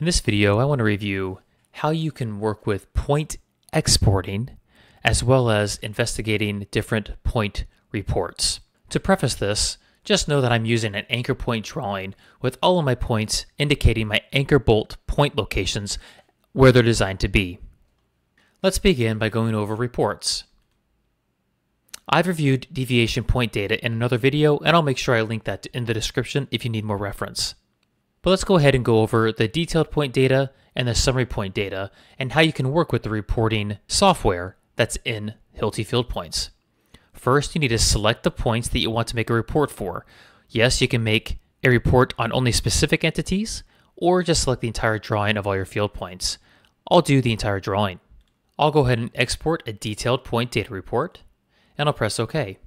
In this video, I want to review how you can work with point exporting as well as investigating different point reports. To preface this, just know that I'm using an anchor point drawing with all of my points indicating my anchor bolt point locations where they're designed to be. Let's begin by going over reports. I've reviewed deviation point data in another video and I'll make sure I link that in the description if you need more reference. But let's go ahead and go over the detailed point data and the summary point data and how you can work with the reporting software that's in Hilti Field Points. First, you need to select the points that you want to make a report for. Yes, you can make a report on only specific entities, or just select the entire drawing of all your field points. I'll do the entire drawing. I'll go ahead and export a detailed point data report, and I'll press OK.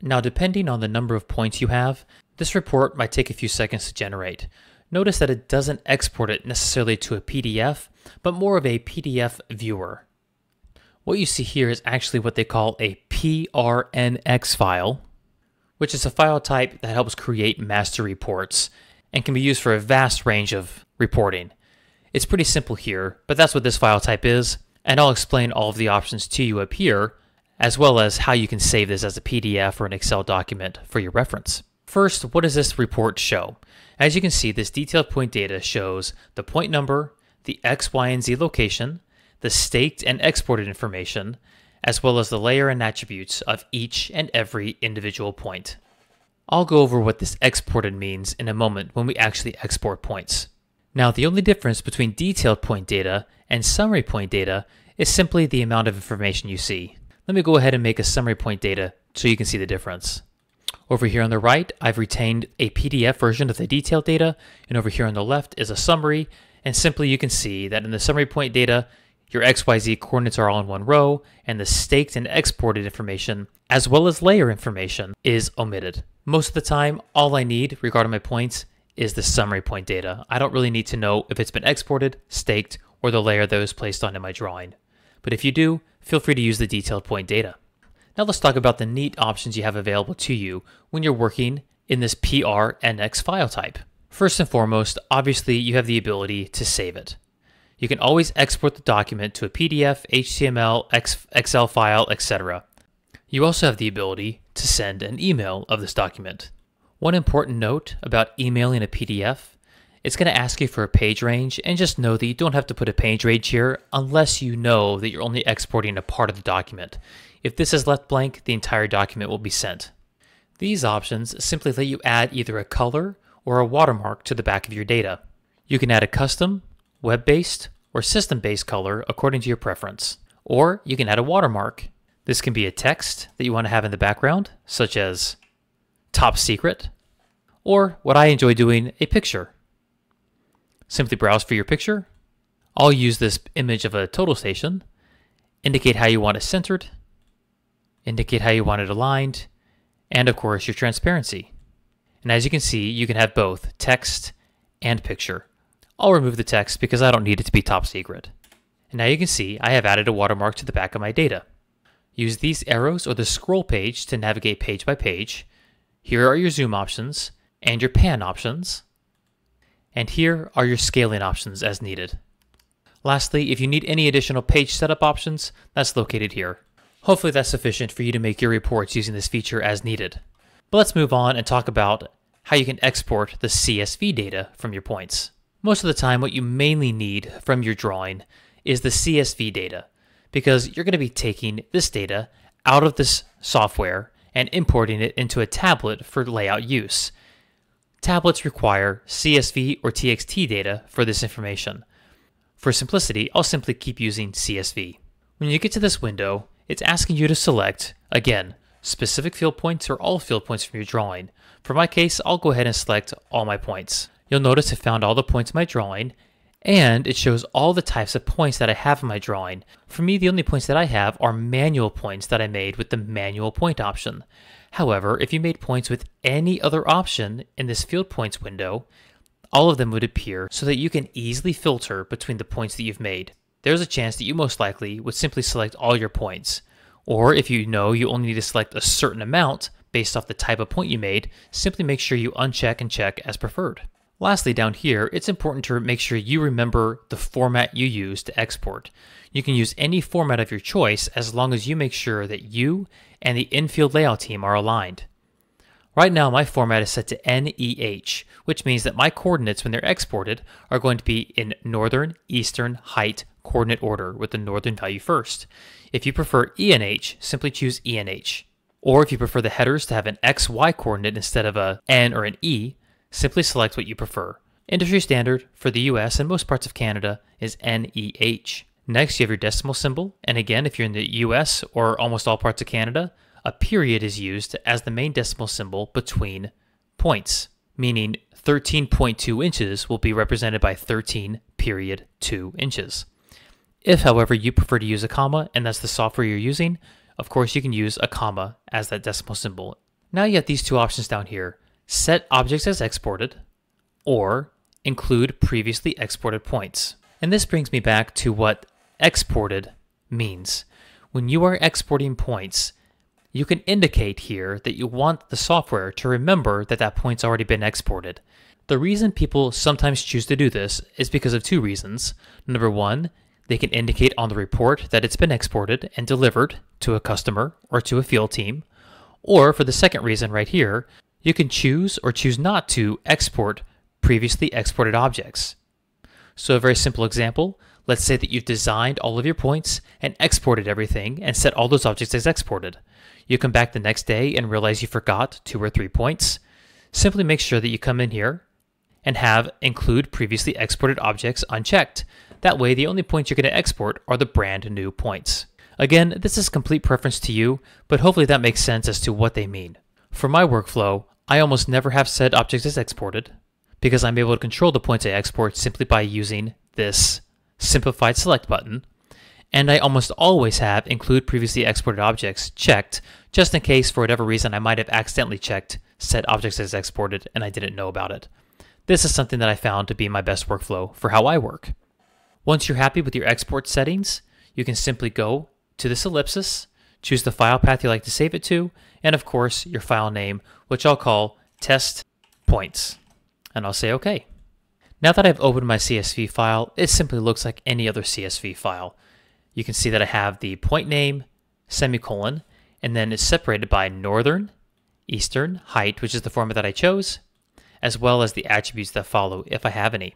Now, depending on the number of points you have, this report might take a few seconds to generate. Notice that it doesn't export it necessarily to a PDF, but more of a PDF viewer. What you see here is actually what they call a PRNX file, which is a file type that helps create master reports and can be used for a vast range of reporting. It's pretty simple here, but that's what this file type is, and I'll explain all of the options to you up here, as well as how you can save this as a PDF or an Excel document for your reference. First, what does this report show? As you can see, this detailed point data shows the point number, the X, Y, and Z location, the staked and exported information, as well as the layer and attributes of each and every individual point. I'll go over what this exported means in a moment when we actually export points. Now, the only difference between detailed point data and summary point data is simply the amount of information you see. Let me go ahead and make a summary point data so you can see the difference. Over here on the right, I've retained a PDF version of the detailed data, and over here on the left is a summary, and simply you can see that in the summary point data, your XYZ coordinates are all in one row, and the staked and exported information, as well as layer information, is omitted. Most of the time, all I need regarding my points is the summary point data. I don't really need to know if it's been exported, staked, or the layer that was placed on in my drawing. But if you do, feel free to use the detailed point data. Now let's talk about the neat options you have available to you when you're working in this PRNX file type. First and foremost, obviously you have the ability to save it. You can always export the document to a PDF, HTML, Excel file, etc. You also have the ability to send an email of this document. One important note about emailing a PDF, it's going to ask you for a page range and just know that you don't have to put a page range here unless you know that you're only exporting a part of the document. If this is left blank, the entire document will be sent. These options simply let you add either a color or a watermark to the back of your data. You can add a custom, web-based, or system-based color according to your preference. Or you can add a watermark. This can be a text that you want to have in the background, such as top secret, or what I enjoy doing, a picture. Simply browse for your picture. I'll use this image of a total station, indicate how you want it centered, indicate how you want it aligned, and of course your transparency. And as you can see, you can have both text and picture. I'll remove the text because I don't need it to be top secret. And now you can see I have added a watermark to the back of my data. Use these arrows or the scroll page to navigate page by page. Here are your zoom options and your pan options. And here are your scaling options as needed. Lastly, if you need any additional page setup options, that's located here. Hopefully that's sufficient for you to make your reports using this feature as needed. But let's move on and talk about how you can export the CSV data from your points. Most of the time, what you mainly need from your drawing is the CSV data, because you're going to be taking this data out of this software and importing it into a tablet for layout use. Tablets require CSV or TXT data for this information. For simplicity, I'll simply keep using CSV. When you get to this window, it's asking you to select, again, specific field points or all field points from your drawing. For my case, I'll go ahead and select all my points. You'll notice it found all the points in my drawing, and it shows all the types of points that I have in my drawing. For me, the only points that I have are manual points that I made with the manual point option. However, if you made points with any other option in this field points window, all of them would appear so that you can easily filter between the points that you've made there's a chance that you most likely would simply select all your points. Or if you know you only need to select a certain amount based off the type of point you made, simply make sure you uncheck and check as preferred. Lastly, down here, it's important to make sure you remember the format you use to export. You can use any format of your choice as long as you make sure that you and the infield layout team are aligned. Right now, my format is set to NEH, which means that my coordinates, when they're exported, are going to be in northern, eastern, height, coordinate order, with the northern value first. If you prefer ENH, simply choose ENH. Or if you prefer the headers to have an XY coordinate instead of a N or an E, simply select what you prefer. Industry standard for the US and most parts of Canada is NEH. Next, you have your decimal symbol, and again, if you're in the US or almost all parts of Canada, a period is used as the main decimal symbol between points, meaning 13.2 inches will be represented by 13 period 2 inches. If, however, you prefer to use a comma and that's the software you're using, of course you can use a comma as that decimal symbol. Now you have these two options down here set objects as exported or include previously exported points. And this brings me back to what exported means. When you are exporting points, you can indicate here that you want the software to remember that that point's already been exported. The reason people sometimes choose to do this is because of two reasons. Number one, they can indicate on the report that it's been exported and delivered to a customer or to a field team. Or for the second reason right here, you can choose or choose not to export previously exported objects. So a very simple example, let's say that you've designed all of your points and exported everything and set all those objects as exported. You come back the next day and realize you forgot two or three points. Simply make sure that you come in here and have include previously exported objects unchecked. That way the only points you're going to export are the brand new points. Again, this is complete preference to you, but hopefully that makes sense as to what they mean. For my workflow, I almost never have set objects as exported because I'm able to control the points I export simply by using this simplified select button. And I almost always have include previously exported objects checked just in case for whatever reason I might have accidentally checked set objects as exported and I didn't know about it. This is something that I found to be my best workflow for how I work. Once you're happy with your export settings, you can simply go to this ellipsis, choose the file path you like to save it to, and of course your file name, which I'll call test points. And I'll say OK. Now that I've opened my CSV file, it simply looks like any other CSV file. You can see that I have the point name, semicolon, and then it's separated by northern, eastern, height, which is the format that I chose, as well as the attributes that follow if I have any.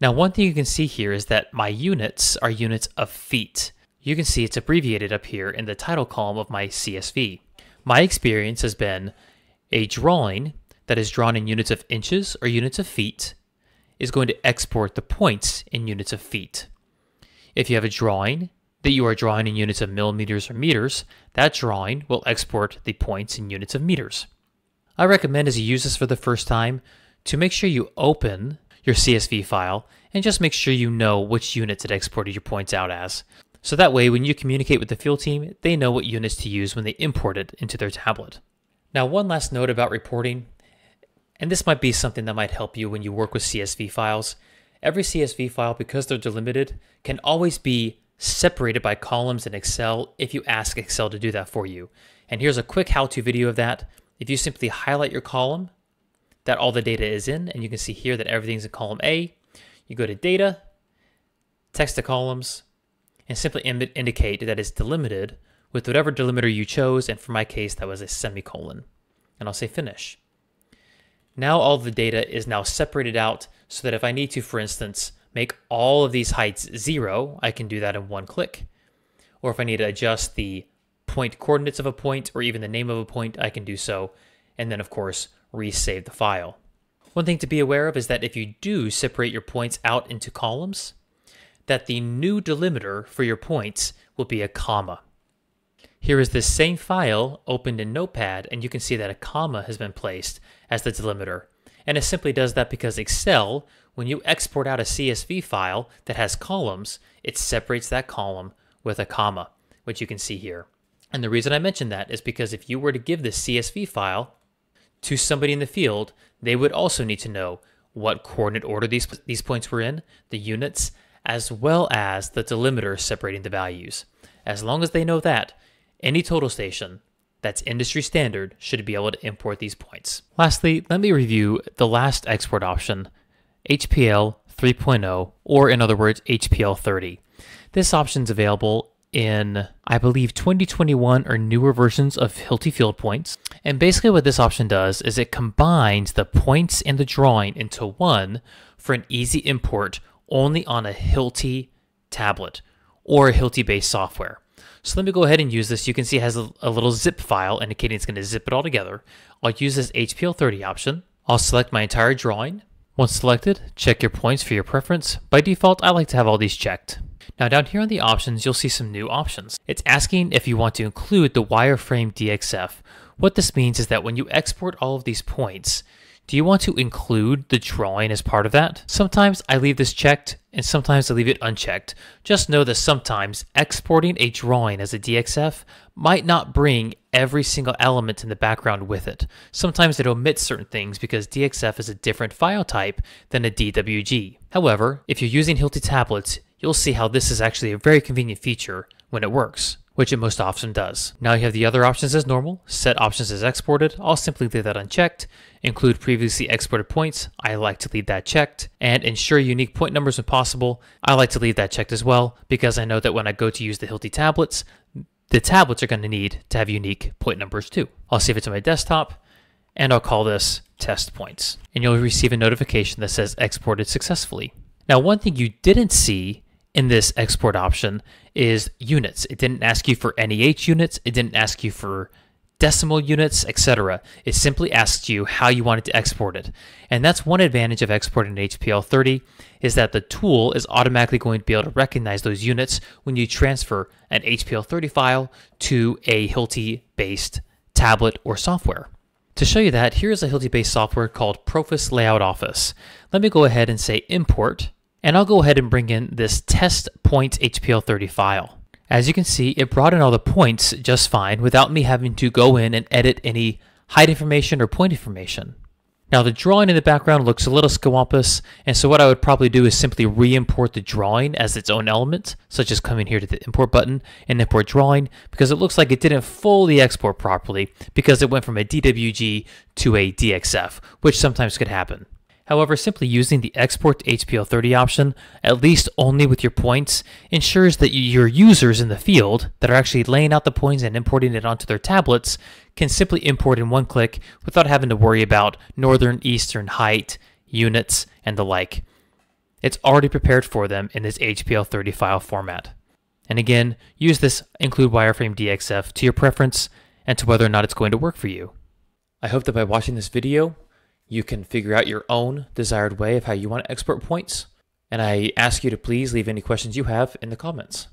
Now, one thing you can see here is that my units are units of feet. You can see it's abbreviated up here in the title column of my CSV. My experience has been a drawing that is drawn in units of inches or units of feet is going to export the points in units of feet. If you have a drawing that you are drawing in units of millimeters or meters, that drawing will export the points in units of meters. I recommend as you use this for the first time to make sure you open your CSV file and just make sure you know which units it exported your points out as. So that way, when you communicate with the field team, they know what units to use when they import it into their tablet. Now, one last note about reporting, and this might be something that might help you when you work with CSV files. Every CSV file, because they're delimited, can always be separated by columns in Excel if you ask Excel to do that for you. And here's a quick how-to video of that. If you simply highlight your column that all the data is in, and you can see here that everything's in column A, you go to Data, Text to Columns, and simply indicate that it's delimited with whatever delimiter you chose, and for my case, that was a semicolon. And I'll say finish. Now all the data is now separated out so that if I need to, for instance, make all of these heights zero, I can do that in one click. Or if I need to adjust the point coordinates of a point or even the name of a point, I can do so. And then of course, resave the file. One thing to be aware of is that if you do separate your points out into columns, that the new delimiter for your points will be a comma. Here is this same file opened in Notepad, and you can see that a comma has been placed as the delimiter. And it simply does that because Excel, when you export out a CSV file that has columns, it separates that column with a comma, which you can see here. And the reason I mention that is because if you were to give this CSV file to somebody in the field, they would also need to know what coordinate order these, these points were in, the units, as well as the delimiter separating the values. As long as they know that, any total station that's industry standard should be able to import these points. Lastly, let me review the last export option HPL 3.0, or in other words, HPL 30. This option is available in, I believe, 2021 or newer versions of Hilti Field Points. And basically, what this option does is it combines the points and the drawing into one for an easy import only on a Hilti tablet or Hilti based software. So let me go ahead and use this. You can see it has a, a little zip file indicating it's going to zip it all together. I'll use this HPL30 option. I'll select my entire drawing. Once selected, check your points for your preference. By default, I like to have all these checked. Now down here on the options, you'll see some new options. It's asking if you want to include the wireframe DXF. What this means is that when you export all of these points, do you want to include the drawing as part of that? Sometimes I leave this checked and sometimes I leave it unchecked. Just know that sometimes exporting a drawing as a DXF might not bring every single element in the background with it. Sometimes it omits certain things because DXF is a different file type than a DWG. However, if you're using Hilti tablets, you'll see how this is actually a very convenient feature when it works which it most often does. Now you have the other options as normal, set options as exported, I'll simply leave that unchecked, include previously exported points, I like to leave that checked, and ensure unique point numbers when possible, I like to leave that checked as well, because I know that when I go to use the Hilti tablets, the tablets are going to need to have unique point numbers too. I'll save it to my desktop, and I'll call this test points. And you'll receive a notification that says exported successfully. Now, one thing you didn't see in this export option is units. It didn't ask you for NEH units, it didn't ask you for decimal units, etc. It simply asks you how you wanted to export it. And that's one advantage of exporting an HPL30 is that the tool is automatically going to be able to recognize those units when you transfer an HPL30 file to a Hilti-based tablet or software. To show you that, here's a Hilti-based software called Profis Layout Office. Let me go ahead and say import and I'll go ahead and bring in this test points HPL30 file. As you can see, it brought in all the points just fine without me having to go in and edit any height information or point information. Now the drawing in the background looks a little scawampus, and so what I would probably do is simply re-import the drawing as its own element, such as coming here to the import button and import drawing, because it looks like it didn't fully export properly because it went from a DWG to a DXF, which sometimes could happen. However, simply using the export to HPL30 option, at least only with your points, ensures that your users in the field that are actually laying out the points and importing it onto their tablets can simply import in one click without having to worry about northern, eastern, height, units, and the like. It's already prepared for them in this HPL30 file format. And again, use this include wireframe DXF to your preference and to whether or not it's going to work for you. I hope that by watching this video, you can figure out your own desired way of how you want to export points. And I ask you to please leave any questions you have in the comments.